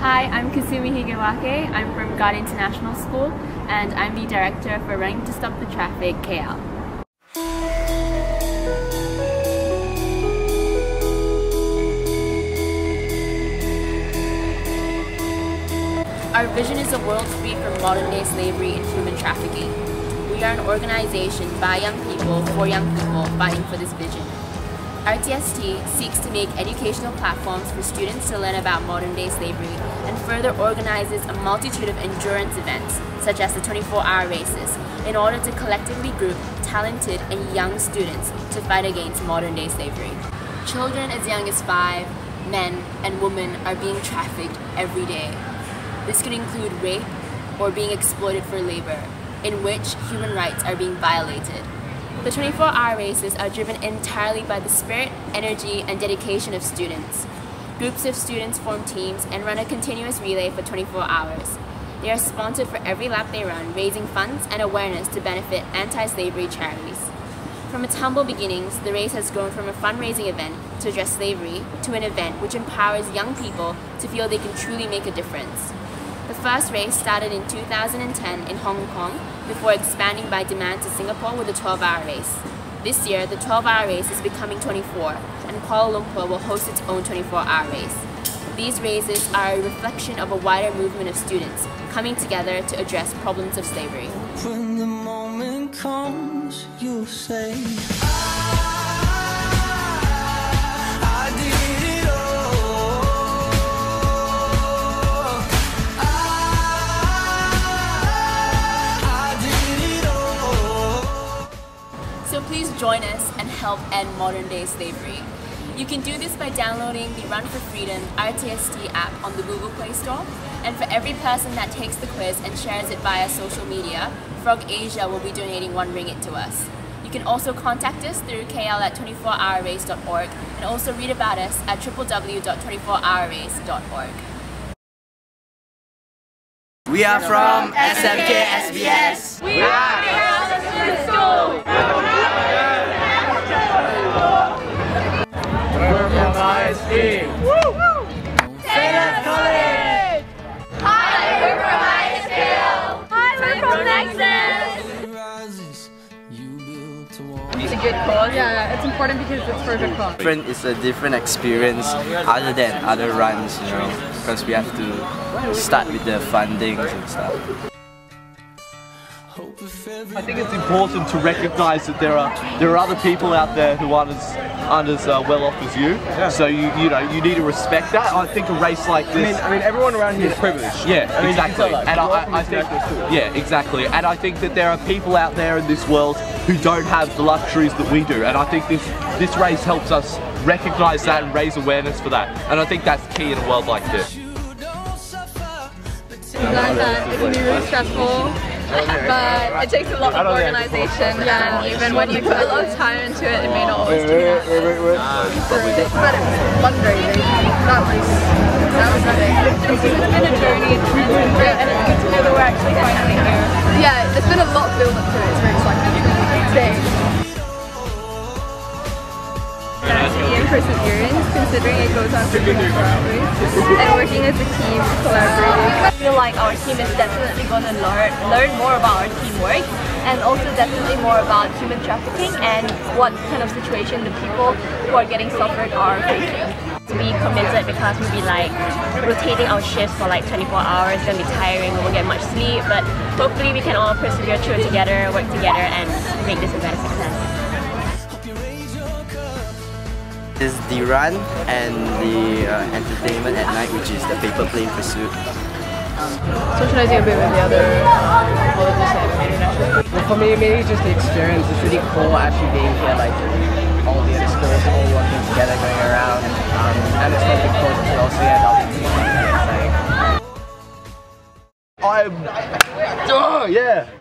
Hi, I'm Kasumi Higewake. I'm from God International School and I'm the director for Running to Stop the Traffik KL. Our vision is a world free from modern day slavery and human trafficking. We are an organization by young people for young people fighting for this vision. RTST seeks to make educational platforms for students to learn about modern day slavery and further organizes a multitude of endurance events, such as the 24-hour races, in order to collectively group talented and young students to fight against modern day slavery. Children as young as five, men, and women are being trafficked every day. This could include rape or being exploited for labor, in which human rights are being violated. The 24-hour races are driven entirely by the spirit, energy, and dedication of students. Groups of students form teams and run a continuous relay for 24 hours. They are sponsored for every lap they run, raising funds and awareness to benefit anti-slavery charities. From its humble beginnings, the race has grown from a fundraising event to address slavery to an event which empowers young people to feel they can truly make a difference. The first race started in 2010 in Hong Kong before expanding by demand to Singapore with a 12-hour race. This year, the 12-hour race is becoming 24, and Kuala Lumpur will host its own 24-hour race. These races are a reflection of a wider movement of students coming together to address problems of slavery. When the moment comes, you'll say, please join us and help end modern day slavery. You can do this by downloading the Run for Freedom RTST app on the Google Play Store. And for every person that takes the quiz and shares it via social media, Frog Asia will be donating one ringgit to us. You can also contact us through KL at 24hourrace.org and also read about us at www.24hourrace.org. We are from SMK SBS. Rises, you built a wall. It's a good cause. Yeah, it's important because it's for a good cause. Different is a different experience other than other runs, you know, because we have to start with the fundings and stuff. Hope if every I think it's important to recognise that there are there are other people out there who aren't as aren't as uh, well off as you. Yeah. So you you know you need to respect that. I think a race like this. I mean, this. I mean, everyone around here is privileged. yeah, I mean, exactly. tell that. And I, I, I think yeah, exactly. And I think that there are people out there in this world who don't have the luxuries that we do. And I think this this race helps us recognise that and raise awareness for that. And I think that's key in a world like this. you don't suffer, but We've learned that it can be really stressful, but it takes a lot of organization, and even when you put a lot of time into it, it may not always turn out. But it was fun very That was that was amazing. It's been a journey. It's been great, and it's good to know that we're actually finally here. Yeah, there's been a lot of build up to it. It's very exciting. Today. Perseverance, considering it goes on for 24 hours, and working as a team, collaborating. I feel like our team is definitely going to learn learn more about our teamwork and also definitely more about human trafficking and what kind of situation the people who are getting suffered are facing. Be committed because we'll be like rotating our shifts for like 24 hours, it's gonna be tiring, we won't get much sleep, but hopefully we can all persevere through together, work together and make this event a success is the run and the uh, entertainment at night, which is the paper plane pursuit. Socializing a bit with the other colleges and international. Well, for me, maybe just the experience. It's really cool actually being here, like all the other schools all working together, going around, um, and it's not big courses, but also yeah, that I'm Oh Yeah.